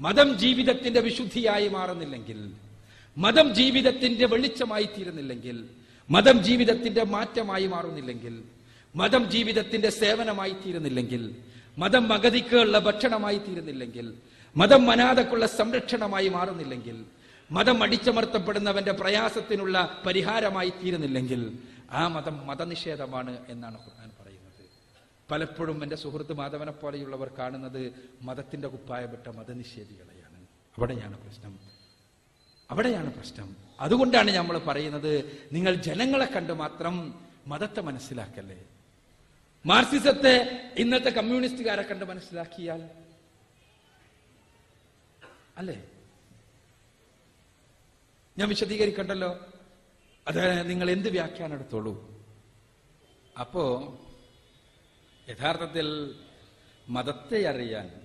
മതം ജീവിതത്തിന്റെ വിശുദ്ധിയായി മാറുന്നില്ലെങ്കിൽ മതം ജീവിതത്തിന്റെ വെളിച്ചമായി തീരുന്നില്ലെങ്കിൽ മതം ജീവിതത്തിന്റെ മാറ്റമായി മാറുന്നില്ലെങ്കിൽ മതം ജീവിതത്തിന്റെ സേവനമായി തീരുന്നില്ലെങ്കിൽ മതം മഗതിക്കുള്ള ഭക്ഷണമായി തീരുന്നില്ലെങ്കിൽ മതം മനാഥക്കുള്ള സംരക്ഷണമായി മാറുന്നില്ലെങ്കിൽ മതം അടിച്ചമർത്തപ്പെടുന്നവന്റെ പ്രയാസത്തിനുള്ള പരിഹാരമായി തീരുന്നില്ലെങ്കിൽ ആ മതം മതനിഷേധമാണ് എന്നാണ് ഖുർആൻ പറയുന്നത്. പലപ്പോഴും എന്റെ സുഹൃത്ത് മാധവനെ പോലെയുള്ളവർ കാണുന്നത് മതത്തിന്റെ കുപ്പായപ്പെട്ട മതനിഷേധികളെയാണ്. അവിടെയാണ് പ്രശ്നം. അവിടെയാണ് പ്രശ്നം. അതുകൊണ്ടാണ് നമ്മൾ പറയുന്നത് നിങ്ങൾ ജനങ്ങളെ കണ്ട് മാത്രം മതത്തെ മനസ്സിലാക്കല്ലേ? മാർക്സിസത്തെ ഇന്നത്തെ കമ്മ്യൂണിസ്റ്റുകാരെ കണ്ട് മനസ്സിലാക്കിയാൽ അല്ലേ? ഞാൻ വിശദീകരിക്കണ്ടല്ലോ. അത് നിങ്ങൾ എന്ത് വ്യാഖ്യാനം എടുത്തോളൂ? അപ്പോ യഥാർത്ഥത്തിൽ മതത്തെ അറിയാൻ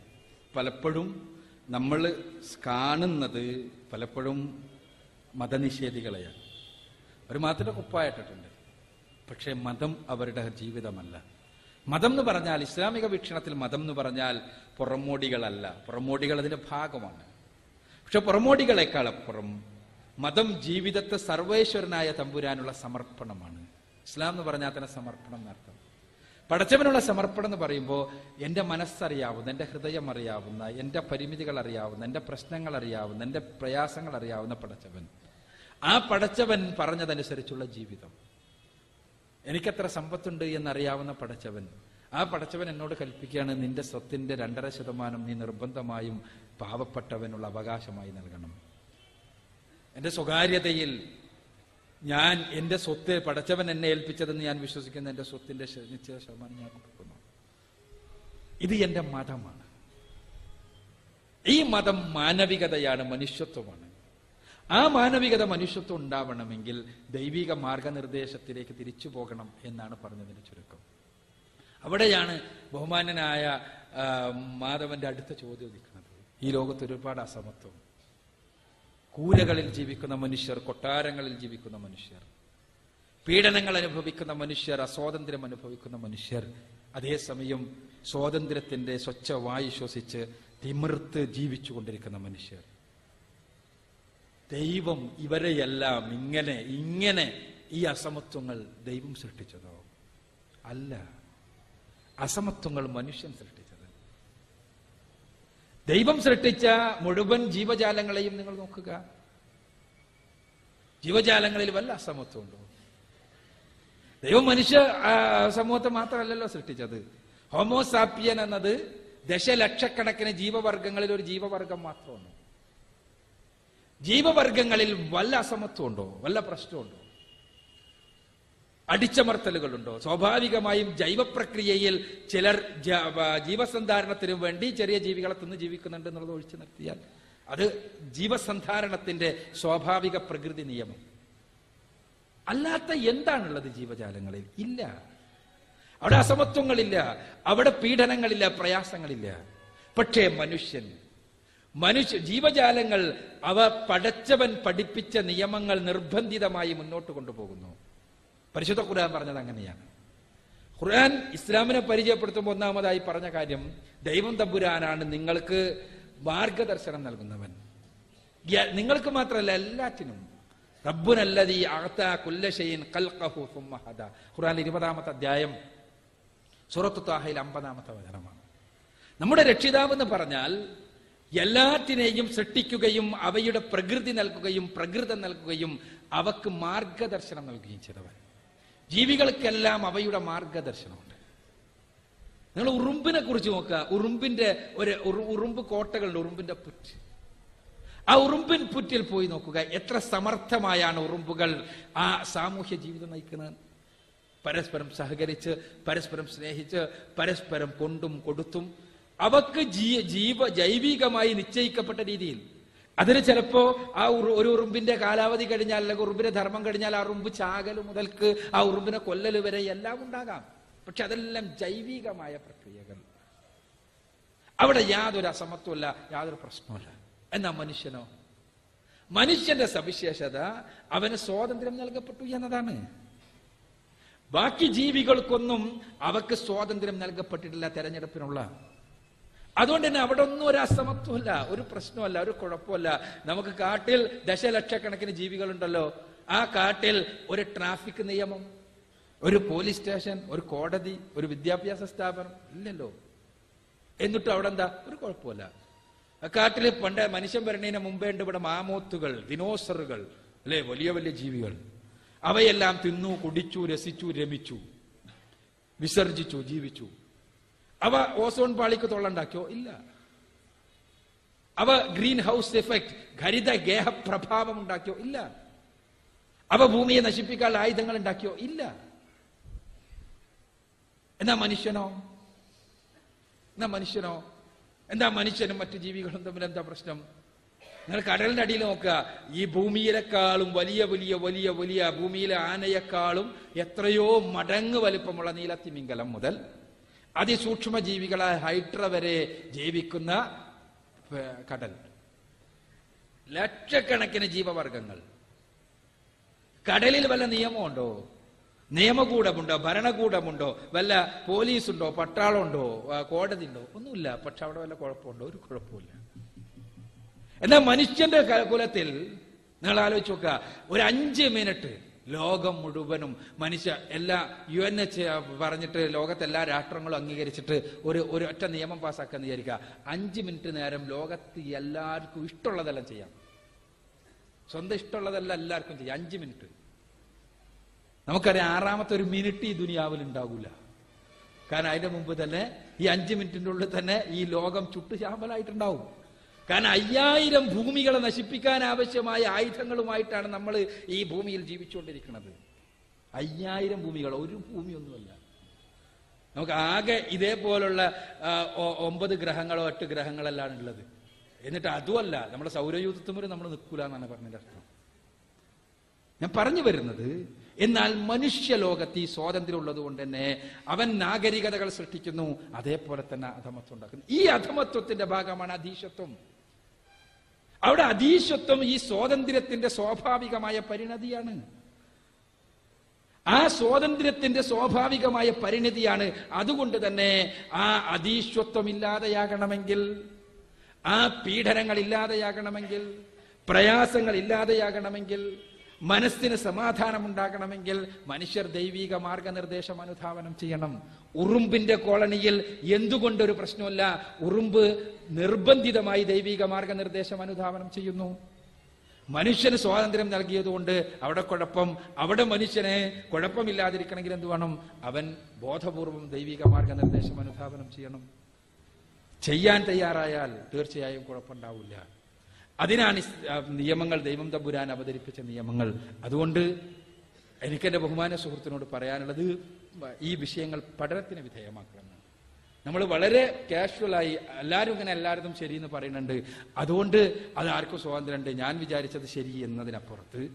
പലപ്പോഴും നമ്മൾ കാണുന്നത് പലപ്പോഴും മതനിഷേധികളെയാണ്. അവർ മാത്രമേ കുപ്പായിട്ടിട്ടുണ്ട്. പക്ഷേ മതം അവരുടെ ജീവിതമല്ല. മതം എന്ന് പറഞ്ഞാൽ ഇസ്ലാമിക വീക്ഷണത്തിൽ മതം എന്ന് പറഞ്ഞാൽ പുറമോടികളല്ല. പുറമോടികൾ അതിന്റെ ഭാഗമാണ്. പക്ഷെ പുറമോടികളെക്കാളപ്പുറം മതം ജീവിതത്തെ സർവേശ്വരനായ തമ്പുരാനുള്ള സമർപ്പണമാണ്. ഇസ്ലാം എന്ന് പറഞ്ഞാൽ തന്നെ സമർപ്പണം എന്നർത്ഥം. പടച്ചവനുള്ള സമർപ്പണം എന്ന് പറയുമ്പോൾ എന്റെ മനസ്സറിയാവുന്ന എന്റെ ഹൃദയം അറിയാവുന്ന എന്റെ പരിമിതികൾ അറിയാവുന്ന എന്റെ പ്രശ്നങ്ങൾ അറിയാവുന്ന എന്റെ പ്രയാസങ്ങൾ അറിയാവുന്ന പടച്ചവൻ. ആ പടച്ചവൻ പറഞ്ഞതനുസരിച്ചുള്ള ജീവിതം. എനിക്കെത്ര സമ്പത്തുണ്ട് എന്നറിയാവുന്ന പടച്ചവൻ. ആ പടച്ചവൻ എന്നോട് കൽപ്പിക്കുകയാണ് നിന്റെ സ്വത്തിന്റെ രണ്ടര ശതമാനം നീ നിർബന്ധമായും പാവപ്പെട്ടവനുള്ള അവകാശമായി നൽകണം. എന്റെ സ്വകാര്യതയിൽ ഞാൻ എന്റെ സ്വത്ത് പടച്ചവൻ എന്നെ ഏൽപ്പിച്ചതെന്ന് ഞാൻ വിശ്വസിക്കുന്ന എന്റെ സ്വത്തിന്റെ നിശ്ചിത ശതമാനം ഞാൻ കൊടുക്കുന്നു. ഇത് എന്റെ മതമാണ്. ഈ മതം മാനവികതയാണ് മനുഷ്യത്വമാണ്. ആ മാനവികത മനുഷ്യത്വം ഉണ്ടാവണമെങ്കിൽ ദൈവിക മാർഗനിർദ്ദേശത്തിലേക്ക് തിരിച്ചു പോകണം എന്നാണ് പറഞ്ഞതിന്റെ ചുരുക്കം. അവിടെയാണ് ബഹുമാനനായ മാധവന്റെ അടുത്ത ചോദ്യം ഉദിക്കുന്നത്. ഈ ലോകത്ത് ഒരുപാട് അസമത്വം. കൂരകളിൽ ജീവിക്കുന്ന മനുഷ്യർ കൊട്ടാരങ്ങളിൽ ജീവിക്കുന്ന മനുഷ്യർ പീഡനങ്ങൾ അനുഭവിക്കുന്ന മനുഷ്യർ അസ്വാതന്ത്ര്യം അനുഭവിക്കുന്ന മനുഷ്യർ അതേസമയം സ്വാതന്ത്ര്യത്തിന്റെ സ്വച്ഛ വായു ശ്വസിച്ച് തിമിർത്ത് ജീവിച്ചു കൊണ്ടിരിക്കുന്ന മനുഷ്യർ. ദൈവം ഇവരെയെല്ലാം ഇങ്ങനെ ഇങ്ങനെ ഈ അസമത്വങ്ങൾ ദൈവം സൃഷ്ടിച്ചതോ? അല്ല. അസമത്വങ്ങൾ മനുഷ്യൻ സൃഷ്ടിച്ചത്. ദൈവം സൃഷ്ടിച്ച മുഴുവൻ ജീവജാലങ്ങളെയും നിങ്ങൾ നോക്കുക. ജീവജാലങ്ങളിൽ വല്ല അസമത്വമുണ്ടോ ദൈവം മനുഷ്യ സമൂഹത്തെ മാത്രമല്ലല്ലോ സൃഷ്ടിച്ചത്. ഹോമോസാപ്പിയൻ എന്നത് ദശലക്ഷക്കണക്കിന് ജീവവർഗങ്ങളിൽ ഒരു ജീവവർഗം മാത്രമാണ്. ജീവവർഗങ്ങളിൽ വല്ല അസമത്വമുണ്ടോ? വല്ല പ്രശ്നമുണ്ടോ? അടിച്ചമർത്തലുകളുണ്ടോ? സ്വാഭാവികമായും ജൈവപ്രക്രിയയിൽ ചിലർ ജീവസന്ധാരണത്തിനു വേണ്ടി ചെറിയ ജീവികളെ തിന്ന് ജീവിക്കുന്നുണ്ട് എന്നുള്ളത് ഒഴിച്ചു നിർത്തിയാൽ അത് ജീവസന്ധാരണത്തിന്റെ സ്വാഭാവിക പ്രകൃതി നിയമം. അല്ലാത്ത എന്താണുള്ളത് ജീവജാലങ്ങളിൽ? ഇല്ല. അവിടെ അസമത്വങ്ങളില്ല. അവിടെ പീഡനങ്ങളില്ല. പ്രയാസങ്ങളില്ല. പക്ഷേ മനുഷ്യൻ മനുഷ്യ ജീവജാലങ്ങൾ അവ പടച്ചവൻ പഠിപ്പിച്ച നിയമങ്ങൾ നിർബന്ധിതമായി മുന്നോട്ട് കൊണ്ടുപോകുന്നു. പരിശുദ്ധ ഖുർആൻ പറഞ്ഞത് അങ്ങനെയാണ്. ഖുർആൻ ഇസ്ലാമിനെ പരിചയപ്പെടുത്തുമ്പോൾ ഒന്നാമതായി പറഞ്ഞ കാര്യം ദൈവം തമ്പുരാനാണ് നിങ്ങൾക്ക് മാർഗദർശനം നൽകുന്നവൻ. നിങ്ങൾക്ക് മാത്രമല്ല എല്ലാറ്റിനും. റബ്ബുനല്ലതി ഹദാ. ഖുർആൻ ഇരുപതാമത്തെ അധ്യായം സൂറത്തു താഹയിൽ അമ്പതാമത്തെ വചനമാണ്. നമ്മുടെ രക്ഷിതാവ് എന്ന് പറഞ്ഞാൽ എല്ലാറ്റിനെയും സൃഷ്ടിക്കുകയും അവയുടെ പ്രകൃതി നൽകുകയും പ്രകൃതം നൽകുകയും അവക്ക് മാർഗദർശനം നൽകുകയും ചെയ്തവൻ. ജീവികൾക്കെല്ലാം അവയുടെ മാർഗദർശനമുണ്ട്. നിങ്ങൾ ഉറുമ്പിനെ കുറിച്ച് നോക്കുക. ഉറുമ്പിന്റെ ഒരു ഉറുമ്പ് കോട്ടകളുടെ ഉറുമ്പിന്റെ പുറ്റ്. ആ ഉറുമ്പിൻ പുറ്റിൽ പോയി നോക്കുക. എത്ര സമർത്ഥമായാണ് ഉറുമ്പുകൾ ആ സാമൂഹ്യ ജീവിതം നയിക്കുന്നത്. പരസ്പരം സഹകരിച്ച് പരസ്പരം സ്നേഹിച്ച് പരസ്പരം കൊണ്ടും കൊടുത്തും അവക്ക് ജീവ ജൈവികമായി നിശ്ചയിക്കപ്പെട്ട രീതിയിൽ. അതിന് ചിലപ്പോ ആ ഒരു ഉറുമ്പിന്റെ കാലാവധി കഴിഞ്ഞാൽ അല്ലെങ്കിൽ ഉറുമ്പിന്റെ ധർമ്മം കഴിഞ്ഞാൽ ആ ഉറുമ്പ് ചാകൽ മുതൽക്ക് ആ ഉറുമ്പിനെ കൊല്ലല് വരെ എല്ലാം ഉണ്ടാകാം. പക്ഷെ അതെല്ലാം ജൈവികമായ പ്രക്രിയകൾ. അവിടെ യാതൊരു അസമത്വമല്ല യാതൊരു പ്രശ്നമല്ല എന്നാ മനുഷ്യനോ? മനുഷ്യന്റെ സവിശേഷത അവന് സ്വാതന്ത്ര്യം നൽകപ്പെട്ടു എന്നതാണ്. ബാക്കി ജീവികൾക്കൊന്നും അവക്ക് സ്വാതന്ത്ര്യം നൽകപ്പെട്ടിട്ടില്ല തെരഞ്ഞെടുപ്പിനുള്ള. അതുകൊണ്ട് തന്നെ അവിടെ ഒന്നും ഒരു അസമത്വമല്ല ഒരു പ്രശ്നമല്ല ഒരു കുഴപ്പമല്ല നമുക്ക് കാട്ടിൽ ദശലക്ഷക്കണക്കിന് ജീവികളുണ്ടല്ലോ. ആ കാട്ടിൽ ഒരു ട്രാഫിക് നിയമം ഒരു പോലീസ് സ്റ്റേഷൻ ഒരു കോടതി ഒരു വിദ്യാഭ്യാസ സ്ഥാപനം ഇല്ലല്ലോ. എന്നിട്ട് അവിടെ എന്താ? ഒരു കുഴപ്പമില്ല കാട്ടിൽ പണ്ട് മനുഷ്യൻ വരണേന് മുമ്പേ ഉണ്ട് ഇവിടെ മാമോത്തുകൾ ദിനോസറുകൾ അല്ലെ? വലിയ വലിയ ജീവികൾ. അവയെല്ലാം തിന്നു കുടിച്ചു രസിച്ചു രമിച്ചു വിസർജിച്ചു ജീവിച്ചു. അവ ഓസോൺ പാളിക്ക് തൊള്ളണ്ടാക്കിയോ ഇല്ല. അവ ഗ്രീൻ ഹൗസ് എഫക്ട് ഹരിത ഗേഹ പ്രഭാവം ഉണ്ടാക്കിയോ? ഇല്ല. അവ ഭൂമിയെ നശിപ്പിക്കാൻ ആയുധങ്ങൾ ഉണ്ടാക്കിയോ? ഇല്ല. എന്നാ മനുഷ്യനോ? എന്നാ മനുഷ്യനോ? എന്താ മനുഷ്യനും മറ്റു ജീവികളും തമ്മിൽ എന്താ പ്രശ്നം? നിങ്ങൾ കടലിന്റെ അടിയിൽ നോക്കുക. ഈ ഭൂമിയിലെക്കാളും വലിയ വലിയ വലിയ വലിയ ഭൂമിയിലെ ആനയെക്കാളും എത്രയോ മടങ്ങ് വലിപ്പമുള്ള നീലത്തിമിംഗലം മുതൽ അതിസൂക്ഷ്മ ജീവികളായ ഹൈഡ്ര വരെ ജീവിക്കുന്ന കടൽ. ലക്ഷക്കണക്കിന് ജീവവർഗങ്ങൾ. കടലിൽ വല്ല നിയമമുണ്ടോ? നിയമകൂടമുണ്ടോ? ഭരണകൂടമുണ്ടോ? വല്ല പോലീസുണ്ടോ? പട്ടാളമുണ്ടോ? കോടതി ഉണ്ടോ ഒന്നുമില്ല. പക്ഷെ അവിടെ വല്ല കുഴപ്പമുണ്ടോ? ഒരു കുഴപ്പമില്ല എന്നാൽ മനുഷ്യന്റെ കുലത്തിൽ നിങ്ങൾ ആലോചിച്ച് നോക്കുക. ഒരു അഞ്ച് മിനിറ്റ് ലോകം മുഴുവനും മനുഷ്യ എല്ലാ യു എൻ എച്ച് പറഞ്ഞിട്ട് ലോകത്തെ എല്ലാ രാഷ്ട്രങ്ങളും അംഗീകരിച്ചിട്ട് ഒരു ഒരു ഒറ്റ നിയമം പാസ്സാക്കാന്ന് വിചാരിക്കുക. അഞ്ച് മിനിറ്റ് നേരം ലോകത്ത് എല്ലാവർക്കും ഇഷ്ടമുള്ളതെല്ലാം ചെയ്യാം. സ്വന്തം ഇഷ്ടമുള്ളതെല്ലാം എല്ലാവർക്കും ചെയ്യാം. അഞ്ച് മിനിറ്റ്. നമുക്കറിയാം ആറാമത്തെ ഒരു മിനിറ്റ് ഈ ദുനിയാവിൽ ഉണ്ടാവില്ല കാരണം അതിന്റെ മുമ്പ് തന്നെ ഈ അഞ്ച് മിനിറ്റിന്റെ ഉള്ളിൽ തന്നെ ഈ ലോകം ചുട്ടു ശാമ്പലായിട്ടുണ്ടാവും കാരണം അയ്യായിരം ഭൂമികളെ നശിപ്പിക്കാൻ ആവശ്യമായ ആയുധങ്ങളുമായിട്ടാണ് നമ്മൾ ഈ ഭൂമിയിൽ ജീവിച്ചുകൊണ്ടിരിക്കുന്നത്. അയ്യായിരം ഭൂമികൾ ഒരു ഭൂമിയൊന്നുമല്ല. നമുക്ക് ആകെ ഇതേപോലുള്ള ഒമ്പത് ഗ്രഹങ്ങളോ എട്ട് ഗ്രഹങ്ങളെല്ലാം ഉള്ളത്. എന്നിട്ട് അതുമല്ല നമ്മുടെ സൗരയൂഥത്തും നമ്മൾ നിൽക്കൂല എന്നാണ് പറഞ്ഞതിന്റെ അർത്ഥം. ഞാൻ പറഞ്ഞു വരുന്നത് എന്നാൽ മനുഷ്യലോകത്ത് ഈ സ്വാതന്ത്ര്യം ഉള്ളത് കൊണ്ട് തന്നെ അവൻ നാഗരികതകൾ സൃഷ്ടിക്കുന്നു അതേപോലെ തന്നെ അധമത്വം ഉണ്ടാക്കുന്നു. ഈ അധമത്വത്തിന്റെ ഭാഗമാണ് അധീശത്വം. അവിടെ അതീശത്വം ഈ സ്വാതന്ത്ര്യത്തിന്റെ സ്വാഭാവികമായ പരിണതിയാണ്. ആ സ്വാതന്ത്ര്യത്തിന്റെ സ്വാഭാവികമായ പരിണതിയാണ്. അതുകൊണ്ട് തന്നെ ആ അധീശ്വത്വം ഇല്ലാതെയാകണമെങ്കിൽ ആ പീഡനങ്ങൾ ഇല്ലാതെയാകണമെങ്കിൽ പ്രയാസങ്ങൾ ഇല്ലാതെയാകണമെങ്കിൽ മനസ്സിന് സമാധാനം ഉണ്ടാകണമെങ്കിൽ മനുഷ്യർ ദൈവിക മാർഗനിർദ്ദേശം അനുധാവനം ചെയ്യണം. ഉറുമ്പിന്റെ കോളനിയിൽ എന്തുകൊണ്ടൊരു പ്രശ്നമല്ല ഉറുമ്പ് നിർബന്ധിതമായി ദൈവിക മാർഗനിർദ്ദേശം അനുധാവനം ചെയ്യുന്നു. മനുഷ്യന് സ്വാതന്ത്ര്യം നൽകിയതുകൊണ്ട് അവിടെ കുഴപ്പം അവിടെ മനുഷ്യനെ കുഴപ്പമില്ലാതിരിക്കണമെങ്കിൽ എന്ത് വേണം? അവൻ ബോധപൂർവം ദൈവിക മാർഗനിർദ്ദേശം അനുധാവനം ചെയ്യണം. ചെയ്യാൻ തയ്യാറായാൽ തീർച്ചയായും കുഴപ്പമുണ്ടാവില്ല. അതിനാണ് നിയമങ്ങൾ ദൈവം തമ്പുരാൻ അവതരിപ്പിച്ച നിയമങ്ങൾ. അതുകൊണ്ട് എനിക്കെന്റെ ബഹുമാന സുഹൃത്തിനോട് പറയാനുള്ളത് ഈ വിഷയങ്ങൾ പഠനത്തിന് വിധേയമാക്കണം. നമ്മൾ വളരെ കാഷ്വലായി എല്ലാവരും ഇങ്ങനെ എല്ലായിടത്തും ശരി എന്ന് പറയുന്നുണ്ട്. അതുകൊണ്ട് അത് ആർക്കും സ്വാതന്ത്ര്യമുണ്ട് ഞാൻ വിചാരിച്ചത് ശരി എന്നതിനപ്പുറത്ത്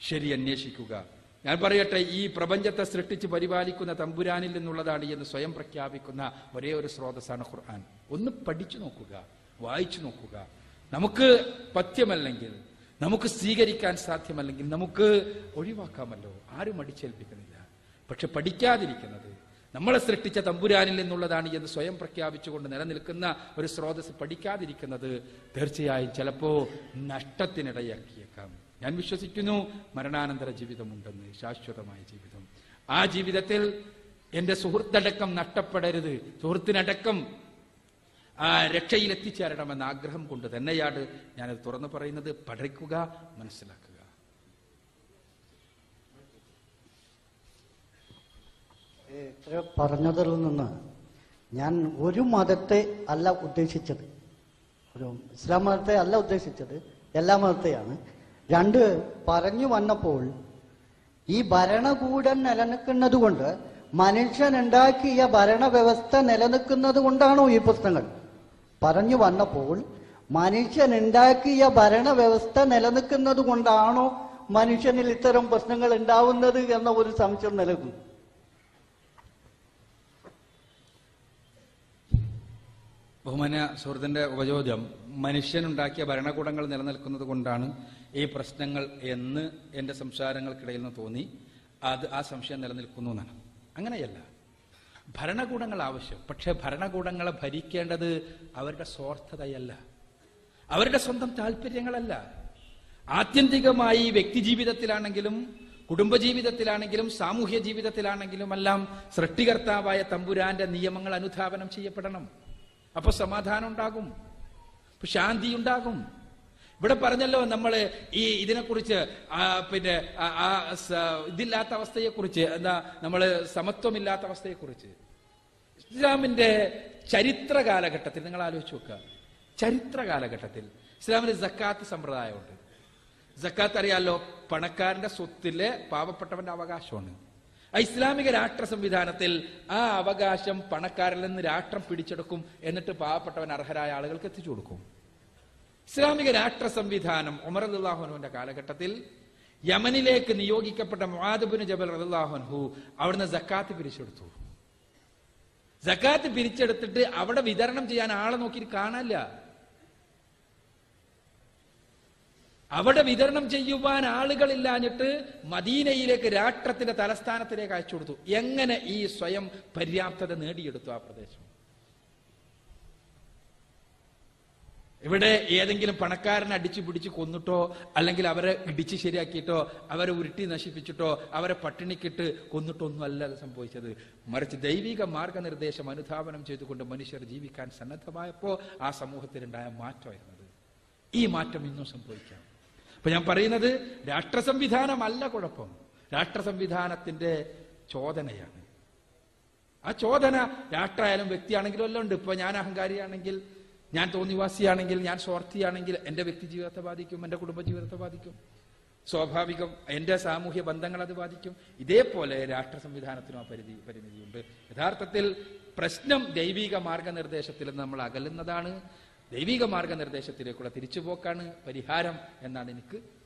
ശരി അന്വേഷിക്കുക. ഞാൻ പറയട്ടെ ഈ പ്രപഞ്ചത്തെ സൃഷ്ടിച്ച് പരിപാലിക്കുന്ന തമ്പുരാനിൽ നിന്നുള്ളതാണ് എന്ന് സ്വയം പ്രഖ്യാപിക്കുന്ന ഒരേ ഒരു സ്രോതസ്സാണ് ഖുർആൻ. ഒന്ന് പഠിച്ചു നോക്കുക വായിച്ചു നോക്കുക. നമുക്ക് പഥ്യമല്ലെങ്കിൽ നമുക്ക് സ്വീകരിക്കാൻ സാധ്യമല്ലെങ്കിൽ നമുക്ക് ഒഴിവാക്കാമല്ലോ. ആരും അടിച്ചേൽപ്പിക്കുന്നില്ല. പക്ഷെ പഠിക്കാതിരിക്കുന്നത് നമ്മളെ സൃഷ്ടിച്ച തമ്പുരാനിൽ നിന്നുള്ളതാണ് എന്ന് സ്വയം പ്രഖ്യാപിച്ചുകൊണ്ട് നിലനിൽക്കുന്ന ഒരു സ്രോതസ് പഠിക്കാതിരിക്കുന്നത് തീർച്ചയായും ചിലപ്പോ നഷ്ടത്തിനിടയാക്കിയേക്കാം. ഞാൻ വിശ്വസിക്കുന്നു മരണാനന്തര ജീവിതമുണ്ടെന്ന് ശാശ്വതമായ ജീവിതം. ആ ജീവിതത്തിൽ എന്റെ സുഹൃത്തടക്കം നഷ്ടപ്പെടരുത്. സുഹൃത്തിനടക്കം ആ രക്ഷയിൽ എത്തിച്ചേരണമെന്ന ആഗ്രഹം കൊണ്ട് തന്നെയാണ് ഞാനത് തുറന്നു പറയുന്നത്. പഠിക്കുക മനസ്സിലാക്കുക. പറഞ്ഞതിൽ നിന്ന് ഞാൻ ഒരു മതത്തെ അല്ല ഉദ്ദേശിച്ചത്. ഒരു ഇസ്ലാം മതത്തെ അല്ല ഉദ്ദേശിച്ചത്. എല്ലാ മതത്തെയാണ്. രണ്ട് പറഞ്ഞു വന്നപ്പോൾ ഈ ഭരണകൂടം നിലനിൽക്കുന്നത് കൊണ്ട് മനുഷ്യൻ ഉണ്ടാക്കിയ ഭരണവ്യവസ്ഥ നിലനിൽക്കുന്നത് കൊണ്ടാണോ ഈ പുസ്തകങ്ങൾ പറഞ്ഞു വന്നപ്പോൾ മനുഷ്യൻ ഉണ്ടാക്കിയ ഭരണവ്യവസ്ഥ നിലനിൽക്കുന്നത് കൊണ്ടാണോ മനുഷ്യനിൽ ഇത്തരം പ്രശ്നങ്ങൾ ഉണ്ടാവുന്നത് എന്ന ഒരു സംശയം നിലകും ബഹുമാന്യ സുഹൃത്തിന്റെ ഉപചോദ്യം മനുഷ്യനുണ്ടാക്കിയ ഭരണകൂടങ്ങൾ നിലനിൽക്കുന്നത് കൊണ്ടാണ് ഈ പ്രശ്നങ്ങൾ എന്ന് എന്റെ സംസാരങ്ങൾക്കിടയിൽ നിന്ന് തോന്നി. അത് ആ സംശയം നിലനിൽക്കുന്നു എന്നാണ്. അങ്ങനെയല്ല. ഭരണകൂടങ്ങൾ ആവശ്യം. പക്ഷെ ഭരണകൂടങ്ങളെ ഭരിക്കേണ്ടത് അവരുടെ സ്വാർത്ഥതയല്ല. അവരുടെ സ്വന്തം താല്പര്യങ്ങളല്ല ആത്യന്തികമായി വ്യക്തി ജീവിതത്തിലാണെങ്കിലും കുടുംബജീവിതത്തിലാണെങ്കിലും സാമൂഹ്യ ജീവിതത്തിലാണെങ്കിലും എല്ലാം സൃഷ്ടികർത്താവായ തമ്പുരാന്റെ നിയമങ്ങൾ അനുധാപനം ചെയ്യപ്പെടണം. അപ്പൊ സമാധാനം ഉണ്ടാകും. ശാന്തി ഉണ്ടാകും. ഇവിടെ പറഞ്ഞല്ലോ നമ്മൾ ഈ ഇതിനെക്കുറിച്ച് പിന്നെ ഇതില്ലാത്ത അവസ്ഥയെക്കുറിച്ച് എന്താ നമ്മൾ സമത്വമില്ലാത്ത അവസ്ഥയെക്കുറിച്ച്. ഇസ്ലാമിന്റെ ചരിത്ര കാലഘട്ടത്തിൽ നിങ്ങൾ ആലോചിച്ച് നോക്കുക. ചരിത്ര കാലഘട്ടത്തിൽ ഇസ്ലാമിന് ജക്കാത്ത് സമ്പ്രദായമുണ്ട്. ജക്കാത്ത് അറിയാലോ പണക്കാരന്റെ സ്വത്തിലെ പാവപ്പെട്ടവന്റെ അവകാശമാണ്. ഇസ്ലാമിക രാഷ്ട്ര സംവിധാനത്തിൽ ആ അവകാശം പണക്കാരിൽ നിന്ന് രാഷ്ട്രം പിടിച്ചെടുക്കും എന്നിട്ട് പാവപ്പെട്ടവൻ അർഹരായ ആളുകൾക്ക് എത്തിച്ചു കൊടുക്കും. ഇസ്ലാമിക രാഷ്ട്ര സംവിധാനം ഉമർ അള്ളാഹുനുവിന്റെ കാലഘട്ടത്തിൽ യമനിലേക്ക് നിയോഗിക്കപ്പെട്ട മുആദബിന് ജബൽ റദുല്ലാഹുൻഹു അവിടുന്ന് ജക്കാത്ത് പിരിച്ചെടുത്തു. ജക്കാത്ത് പിരിച്ചെടുത്തിട്ട് അവിടെ വിതരണം ചെയ്യാൻ ആളെ നോക്കി കാണാനില്ല. അവിടെ വിതരണം ചെയ്യുവാൻ ആളുകളില്ലാഞ്ഞിട്ട് മദീനയിലേക്ക് രാഷ്ട്രത്തിന്റെ തലസ്ഥാനത്തിലേക്ക് അയച്ചു കൊടുത്തു. എങ്ങനെ ഈ സ്വയം പര്യാപ്തത നേടിയെടുത്തു ആ പ്രദേശം? ഇവിടെ ഏതെങ്കിലും പണക്കാരനെ അടിച്ചു പിടിച്ച് കൊന്നിട്ടോ അല്ലെങ്കിൽ അവരെ ഇടിച്ച് ശരിയാക്കിയിട്ടോ അവരെ ഉരുട്ടി നശിപ്പിച്ചിട്ടോ അവരെ പട്ടിണിക്കിട്ട് കൊന്നിട്ടോ ഒന്നും അല്ല സംഭവിച്ചത്. മറിച്ച് ദൈവിക മാർഗനിർദ്ദേശം അനുധാപനം ചെയ്തുകൊണ്ട് മനുഷ്യർ ജീവിക്കാൻ സന്നദ്ധമായപ്പോ ആ സമൂഹത്തിലുണ്ടായ മാറ്റമായിരുന്നത് ഈ മാറ്റം ഇന്നും സംഭവിക്കാം. അപ്പൊ ഞാൻ പറയുന്നത് രാഷ്ട്ര സംവിധാനമല്ല കുഴപ്പം. രാഷ്ട്ര സംവിധാനത്തിന്റെ ചോദനയാണ്. ആ ചോദന രാഷ്ട്രമായാലും വ്യക്തിയാണെങ്കിലും എല്ലാം ഉണ്ട്. ഇപ്പൊ ഞാൻ അഹങ്കാരിയാണെങ്കിൽ ഞാൻ തോന്നിവാസിയാണെങ്കിൽ ഞാൻ സ്വാർത്ഥിയാണെങ്കിൽ എന്റെ വ്യക്തി ജീവിതത്തെ ബാധിക്കും എന്റെ കുടുംബ ജീവിതത്തെ ബാധിക്കും. സ്വാഭാവികം എന്റെ സാമൂഹ്യ ബന്ധങ്ങൾ അത് ബാധിക്കും. ഇതേപോലെ രാഷ്ട്ര സംവിധാനത്തിനും പരിധി പരിമിതിയുണ്ട്. യഥാർത്ഥത്തിൽ പ്രശ്നം ദൈവിക മാർഗനിർദ്ദേശത്തിൽ നമ്മൾ അകലുന്നതാണ്. ദൈവിക മാർഗനിർദ്ദേശത്തിലേക്കുള്ള തിരിച്ചുപോക്കാണ് പരിഹാരം എന്നാണ് എനിക്ക്